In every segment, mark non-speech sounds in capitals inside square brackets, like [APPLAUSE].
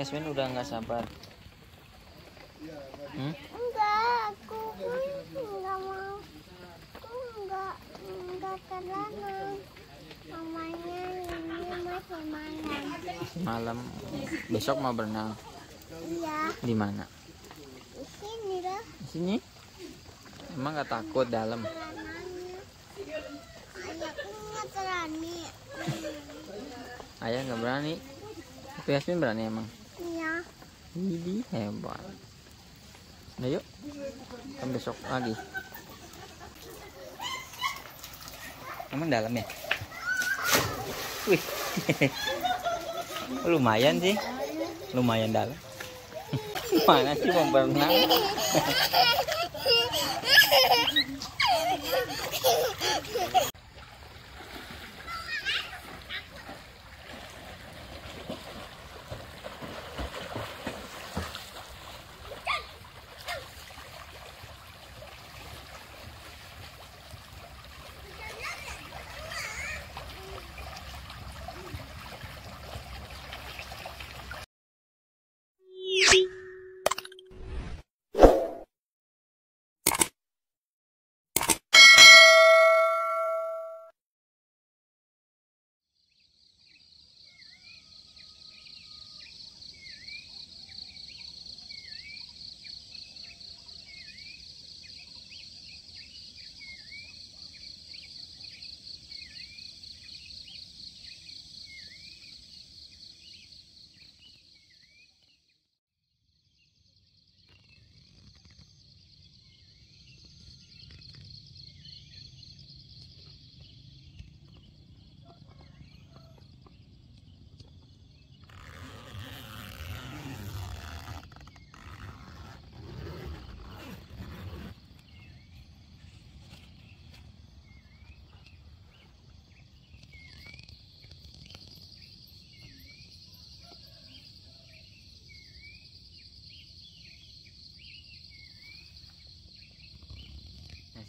Yasmin udah nggak sabar? Hmm? enggak aku enggak mau. Aku enggak enggak kerangan mamanya ini masih malam malam. Besok mau berenang? Iya. Di mana? Di sini lah. Di sini? Emang nggak takut dalam? Ayahku nggak berani. Ayah nggak berani? Tapi Yasmin berani emang Widih hebat. Udah yuk. Kan besok lagi. Emang dalam ya? Wih. [LAUGHS] Lumayan sih. Lumayan dalam. [LAUGHS] Mana sih mau berenang [LAUGHS]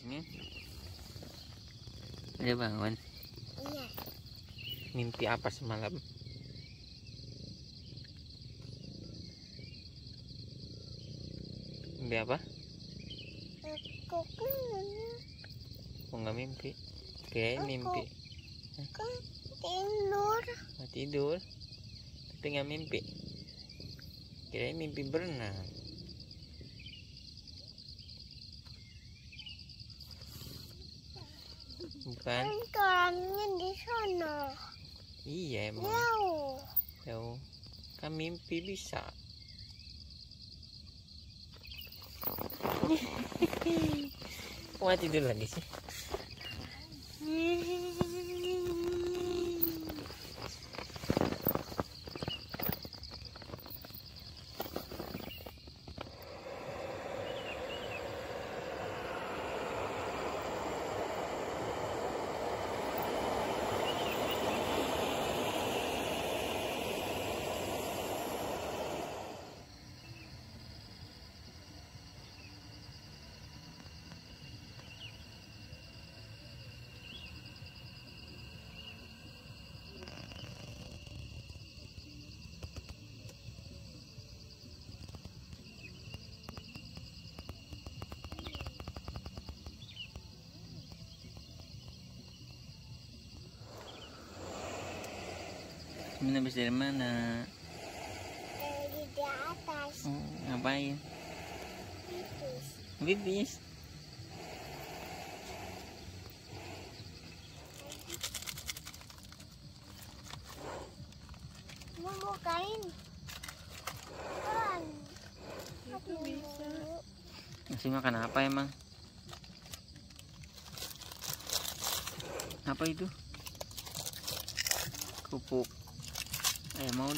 Yasmin Udah bangun. Iya. Mimpi apa semalam? Mimpi apa? aku kan Aku nggak mimpi? Kayak Aku- mimpi. kan tidur. Tidur? Tapi nggak mimpi. Kirain mimpi berenang Bukan? Kan? Kolamnya di sana. Iya emang. Jauh. Jauh. Kan mimpi bisa. [LAUGHS] Wah tidur lagi sih [LAUGHS] Ini habis dari mana? dari di atas Oh, ngapain? tipis Bibis. mau bukain kan itu bisa Masih makan apa emang? Apa itu? Kerupuk. Eh mau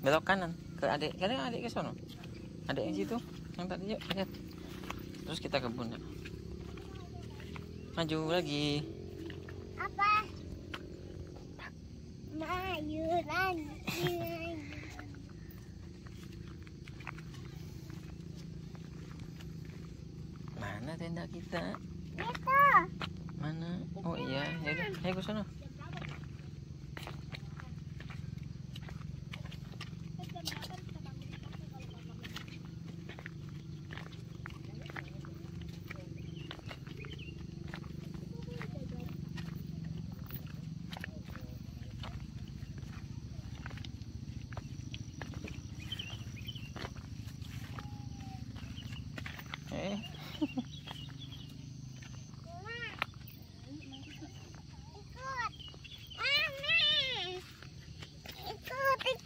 belok kanan ke adik. Kadang adik ke sono? Adik yang situ yang tadi yuk lihat. Terus kita kebun ya. maju lagi. Apa? Mayuran. mana tenda kita. Mana? Oh iya. Ya udah. Ayo ke sono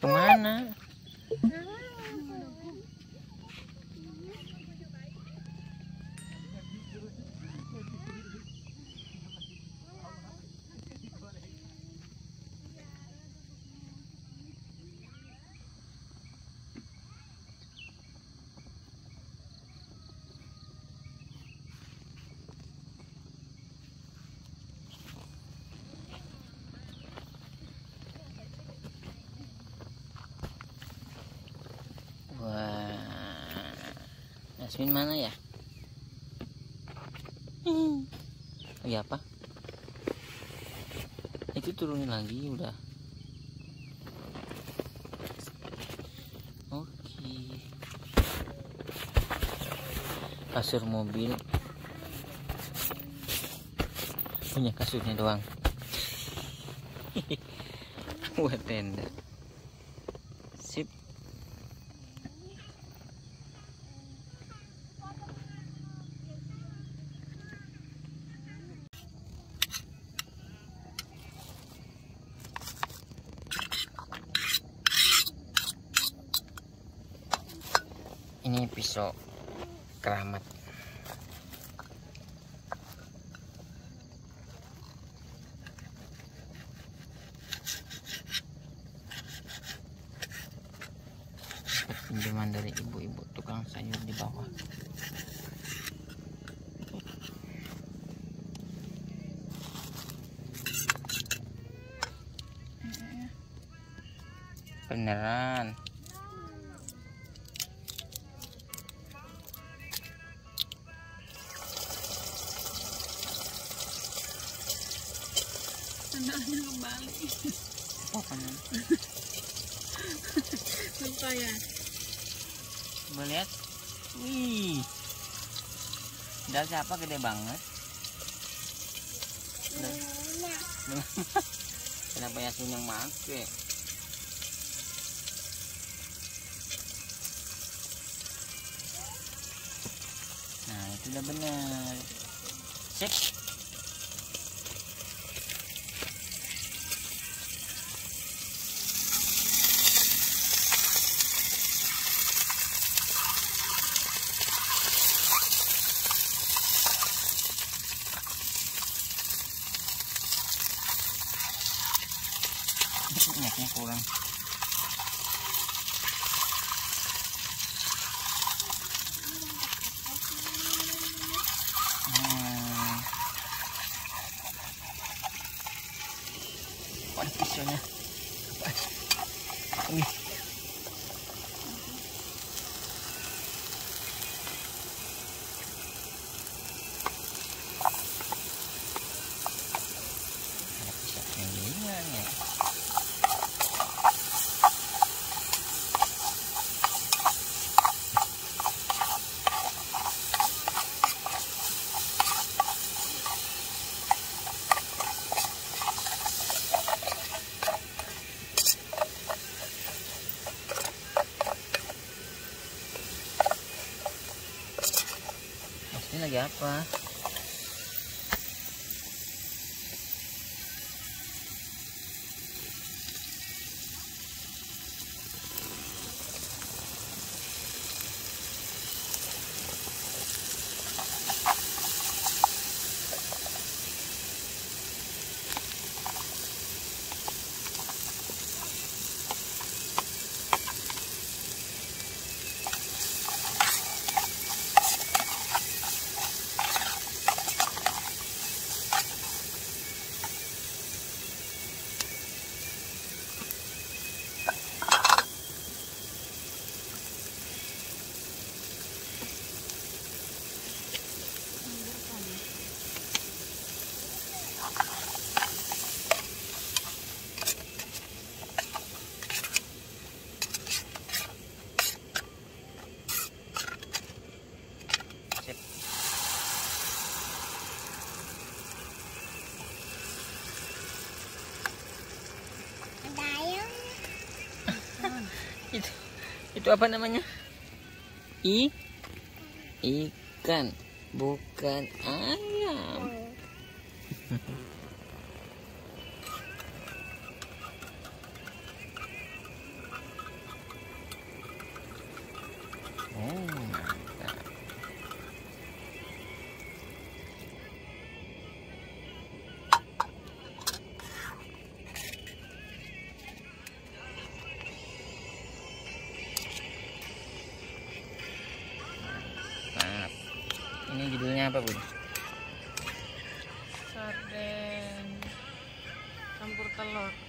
tu mana. Yasmin mana ya? Hmm. Lagi apa? Itu turunin lagi udah. Oke. Kasur mobil. Punya kasurnya doang. [LAUGHS] Buat tenda. Sip. ini pisau keramat pinjaman dari ibu-ibu tukang sayur di bawah. Beneran Siapa gede banget? Kenapa Yasin yang make? Nah, itu udah benar. Sip. Lagi apa? Uh, Itu apa namanya? I ikan, bukan ayam.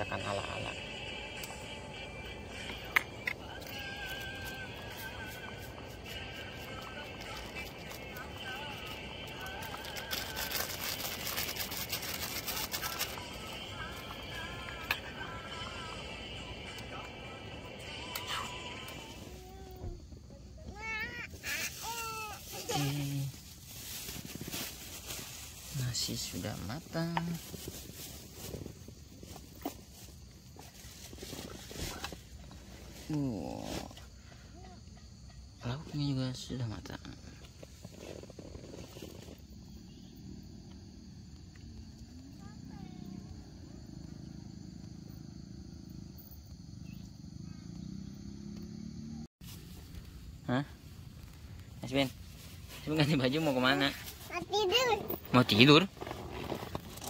masakan ala-ala. Nasi sudah matang. Uh. Lauknya juga sudah matang. Hah? Asbin, Asbin ganti baju mau ke mana? Mau tidur. Mau tidur?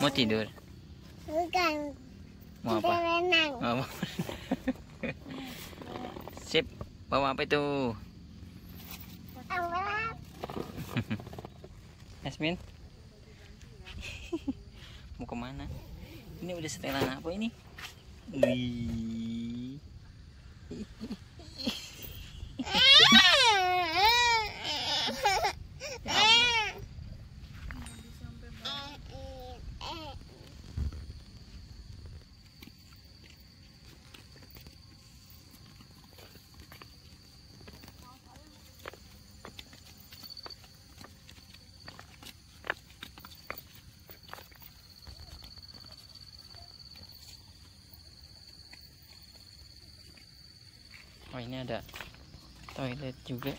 Mau tidur? Bukan. Mau apa? renang. Oh, mau. Sip, bawa apa itu? Yasmin? [LAUGHS] [LAUGHS] mau ke mana? Ini udah setelan apa ini? Wih. Ini ada toilet juga.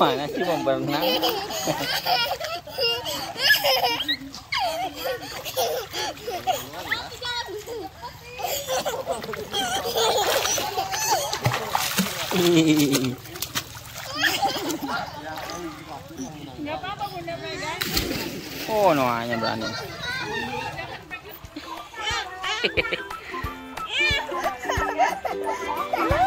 Mana sih mau berenang? Ih. Nggak apa-apa bunda pegang. Oh, Noahnya berani. Berenang [LAUGHS]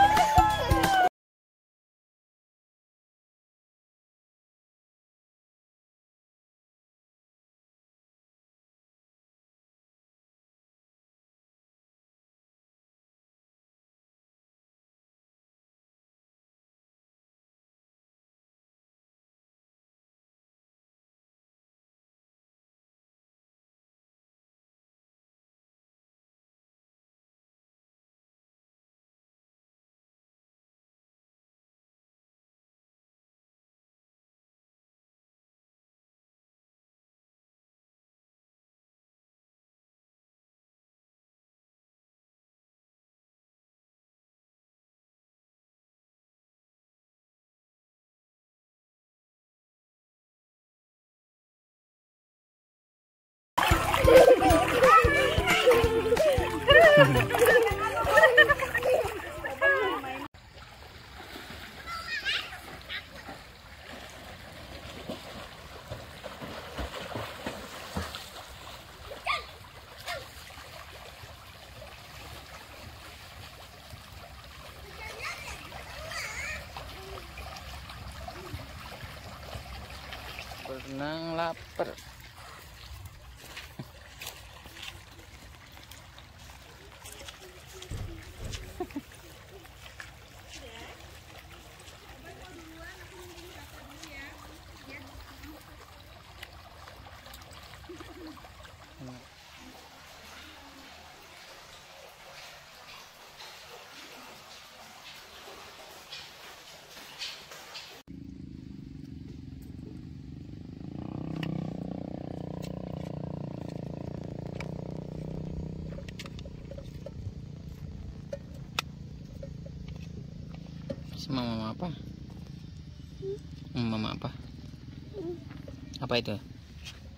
Apa itu?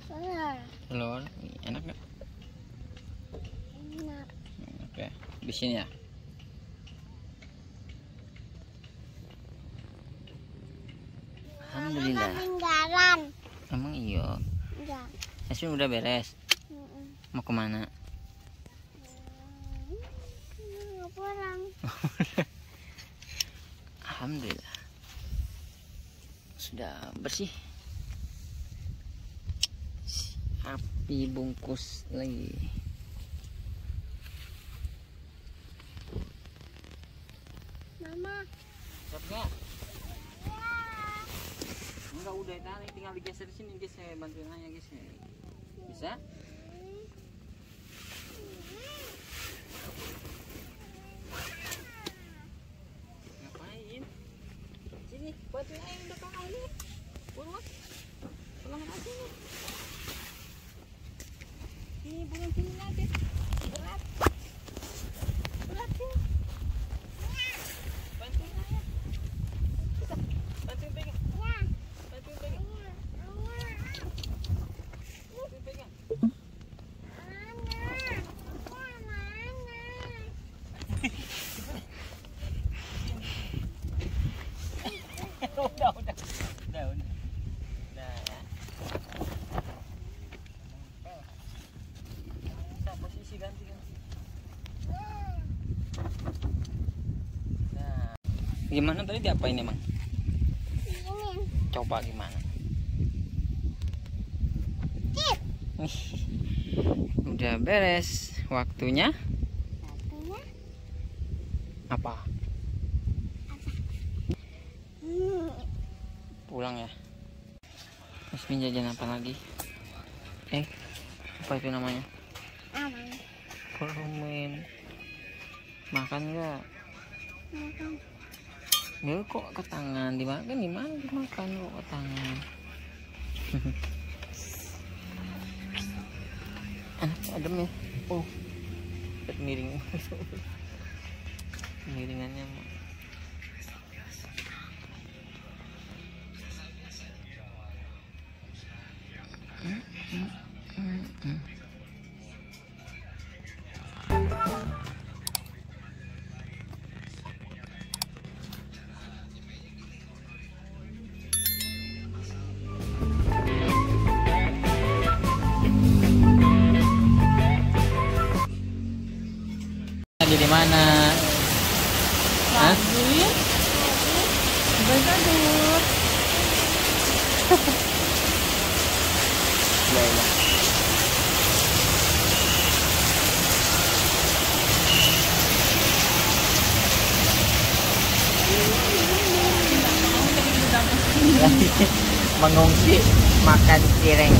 Benar. Telur. Enak nggak? Enak. Ya. Di sini ya. Alhamdulillah. Emang iya. Enggak. Yasmin udah beres. Mau ke mana? Mau pulang. [LAUGHS] Alhamdulillah. Sudah bersih. Api bungkus lagi. Mama. Siap nggak? Enggak udah tarik tinggal digeser sini guys saya bantuin aja guys Bisa? Ngapain? Sini, bantuin aja udah kakak ini. Buruan. Pulang aja nih. Sini buruan sini aja. Berat. Berat sini. Bantuin aja. Bisa. Bantuin pegang. Bantuin pegang. Bantuin pegang. udah, udah. Udah, udah. Udah ya. Bisa posisi ganti ganti. Nah. Gimana tadi diapain emang? Ini. Coba gimana? Cip. Udah beres. Waktunya apa? Hmm. Pulang ya. Yasmin jajan apa lagi? Eh, apa itu namanya? Aman. Permen. Makan nggak? Makan. Ya kok ke tangan dimakan di mana dimakan kok ke tangan. Anak [LAUGHS] adem ya. Oh. Miring. [LAUGHS] Miringannya mah. Lagi? Lagi. Bersadur. Iya. Lagi mengungsi makan cireng.